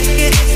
it, it, it.